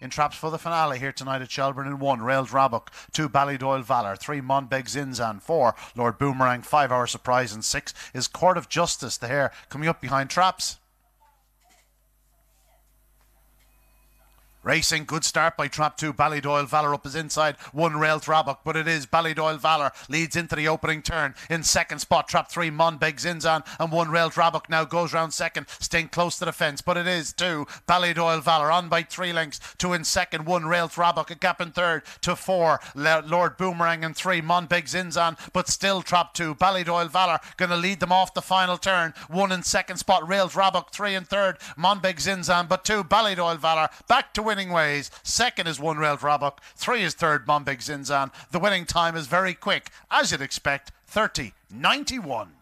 in traps for the finale here tonight at Shelbourne in one. Rails Rabok, two Ballydoyle Valor, three Monbeg Zinzan, four Lord Boomerang, five Hour Surprise, and six is Court of Justice. The hare coming up behind traps. Racing, good start by Trap 2. Ballydoyle Valor up his inside. One rail Rabok, but it is Ballydoyle Valor leads into the opening turn. In second spot, Trap 3. Monbeg Zinzan and one rail Rabok now goes round second, staying close to the fence, but it is two. Ballydoyle Valor on by three lengths. Two in second, one rail Rabok, a gap in third to four. Lord Boomerang and three. Monbeg Zinzan, but still Trap 2. Ballydoyle Valor going to lead them off the final turn. One in second spot, rail Rabok, three in third. Monbeg Zinzan, but two. Ballydoyle Valor back to winning ways. Second is one rail Rabok. Three is third Monbeg Zinzan. The winning time is very quick, as you'd expect, 30 91.